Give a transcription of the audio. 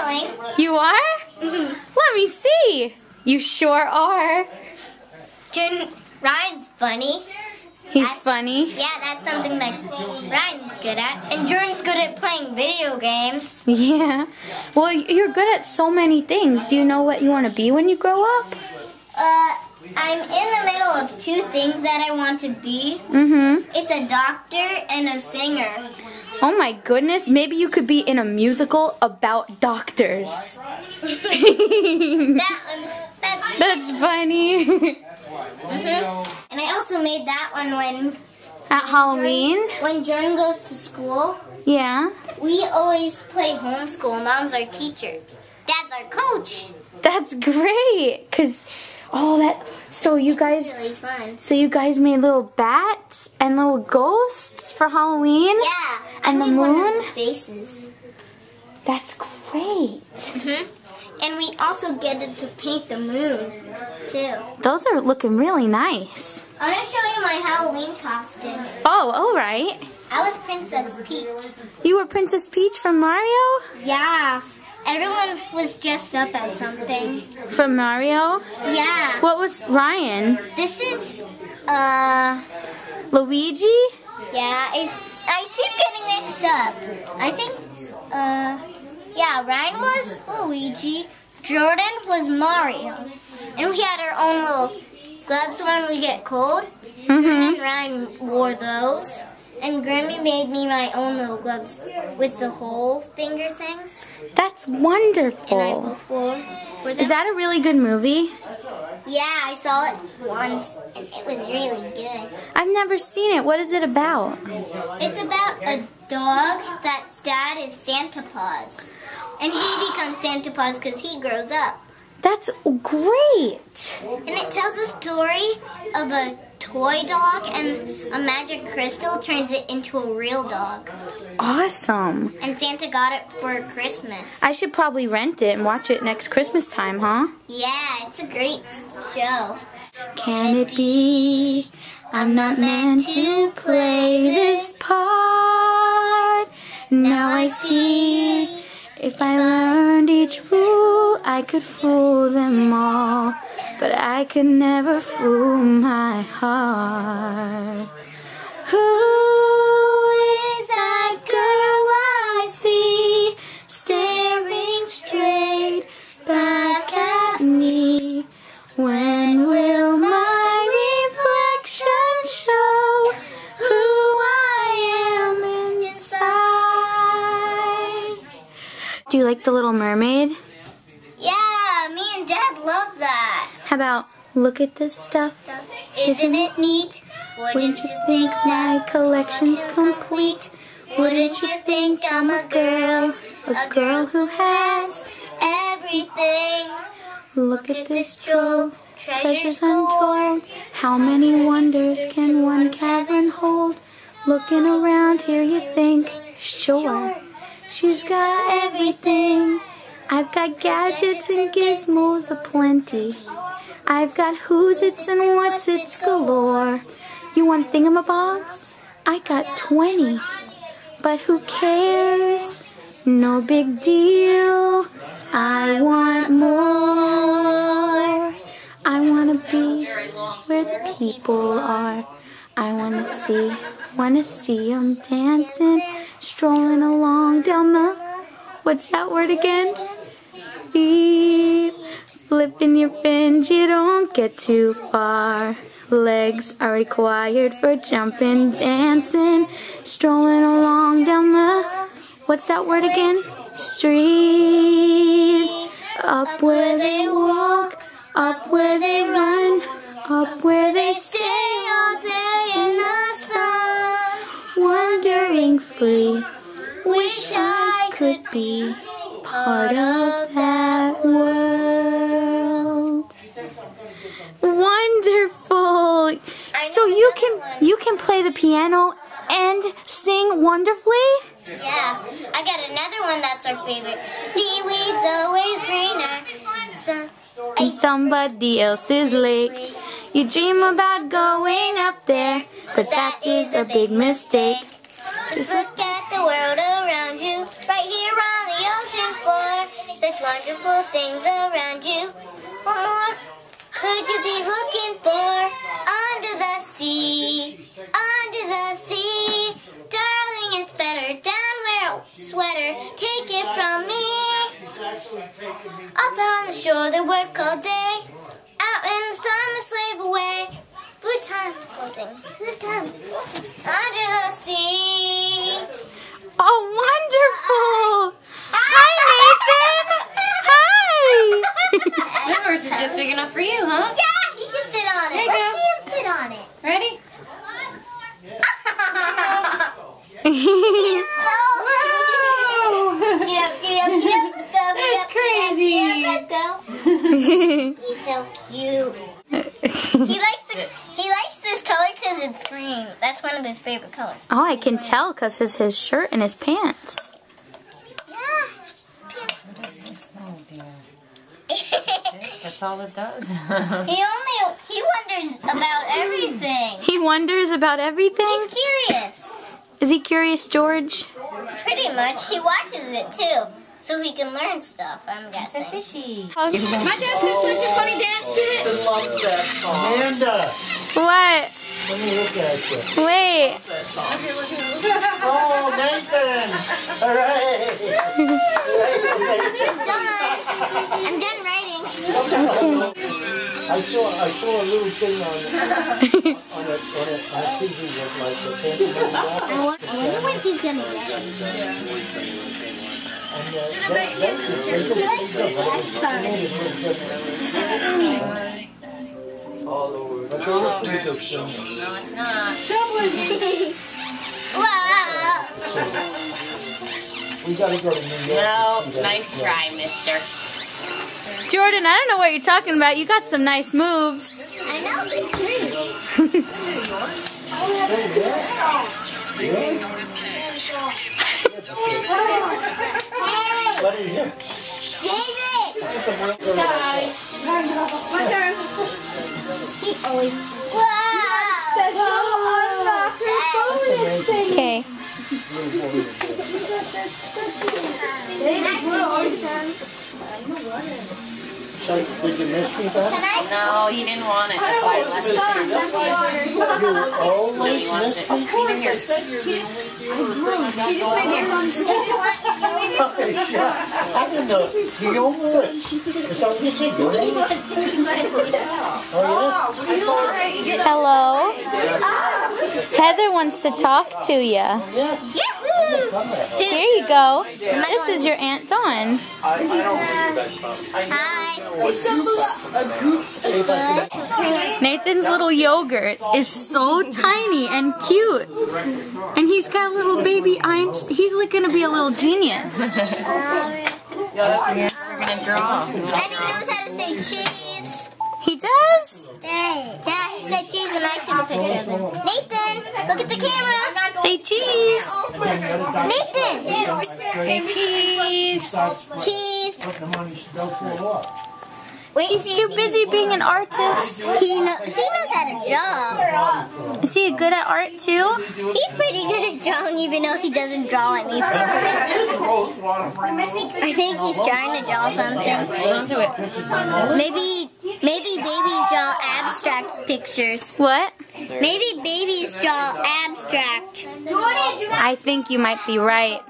smiling. You are? Let me see. You sure are. Jordan, Ryan's funny. He's That's- funny. Yeah, that's something that Ryan's good at. And Jordan's good at playing video games. Yeah. Well, you're good at so many things. Do you know what you want to be when you grow up? Uh, I'm in the middle of two things that I want to be. Mm-hmm. It's a doctor and a singer. Oh my goodness. Maybe you could be in a musical about doctors. That one's that's That's funny. mhm. And I also made that one when At Halloween? when Jordan goes to school. Yeah. We always play homeschool. Mom's our teacher. Dad's our coach. That's great. Cause, oh, that. So you guys, really fun. so you guys made little bats and little ghosts for Halloween. Yeah. And I the moon? the faces. That's great. hmm And we also get to paint the moon too. Those are looking really nice. I want to show you my Halloween costume. Oh, all right. I was Princess Peach. You were Princess Peach from Mario? Yeah. Everyone was dressed up as something. From Mario? Yeah. What was Ryan? This is, uh, Luigi? yeah, I, I keep getting mixed up. I think, uh, yeah, Ryan was Luigi, Jordan was Mario. And we had our own little gloves when we get cold. Mm-hmm. And Ryan wore those. And Grammy made me my own little gloves with the whole finger things. That's And I wonderful. both wore, wore them. Is that a really good movie? Yeah, I saw it once, and it was really good. I've never seen it. What is it about? It's about a dog that's dad is Santa Claus. And he becomes Santa Claus because he grows up. That's great. And it tells a story of a toy dog and a magic crystal turns it into a real dog. Awesome. And Santa got it for Christmas. I should probably rent it and watch it next Christmas time, huh? Yeah, it's a great show. Can it be I'm not meant to play this part? Now I see if I learned each rule, I could fool them all. But I could never fool my heart. Who How about look at this stuff? Isn't it neat? Wouldn't you think my collection's complete? Wouldn't you think I'm a girl? A girl who has everything. Look at this jewel, treasures treasures untold. How many wonders can one cavern hold? Looking around here, you think, sure, she's got everything. I've got gadgets and gizmos aplenty. I've got who's its and what's its galore. You want thingamabobs? I got 20. But who cares? No big deal. I want more. I want to be where the people are. I want to see, want to see them dancing, strolling along down the, what's that word again? Beep. Flipping your fins, you don't get too far. Legs are required for jumping, dancing, strolling along down the, what's that word again? Street. Up where they walk, up where they run, up where they stay all day in the sun. Wandering free, wish I could be part of that world. Wonderful. So you can you can play the piano and sing wonderfully? Yeah, I got another one that's our favorite. Seaweed's always greener. So, in somebody else's lake. You dream about going up there, but that is a big mistake. Just look at the world around you, right here on the ocean floor. wonderful things around you. What more could you be looking for sea? Under the sea, darling, it's better down where a sweater. Take it from me. Up on the shore, they work all day. Out in the sun, they slave away. Good time clothing. Good time. Under the sea. Oh, wonderful! Hi, Nathan! Hi! That horse is just big enough for you, huh? Yeah, he can sit on There it. you Let's go. see him sit on it. Ready? Get up, get up, get up. Let's go. Get That's up, get up, crazy. Get up, let's go. He's so cute. He likes the, he likes this color because it's green. That's one of his favorite colors. oh, I can tell because it's his shirt and his pants. Yeah. Oh dear. That's all it does. he only he wonders about everything. He wonders about everything. He's curious. Is he curious, George? Pretty much. He watches it too, so he can learn stuff. I'm guessing. Fishy. My dad's got such a funny dance to it. Amanda, What? Let me look at you. Wait. Oh, Nathan! All right. Done. I'm done writing. I saw I saw a little thing on on a, on a, on a TV with like the I wonder when he's gonna get and uh, that, that, that, but they were pretty good singers. No, it's not. Wow. We gotta go to New York. No, to see that. nice try, mister. Jordan, I don't know what you're talking about. You got some nice moves. I know he's pretty. Hey, Let it hear. David. It's a real My turn. He always. Wow. Okay. So, did you miss me, Beth? No, he didn't want it. That's why I left it. You always He wants miss it. me? Even here. I didn't know. You over it. Is that what you said? You're? Oh, Hello. Heather wants to talk to you. yeah? Here. You go. This is your Aunt Dawn. Hi. See if I can Nathan's little yogurt is so tiny and cute. And he's got a little baby Einstein. He's like gonna be a little genius. We're gonna draw. And he knows how to say cheese. He does? Yeah, he said cheese and I took a picture of him. Nathan, look at the camera. Say cheese. Nathan, Say cheese. cheese. the money still for what? Wait, He's too busy being an artist. He, know, he knows how to draw. Is he good at art too? He's pretty good at drawing, even though he doesn't draw anything. I think he's trying to draw something. Hold on to it. Maybe, maybe babies draw abstract pictures. What? Maybe babies draw abstract. I think you might be right.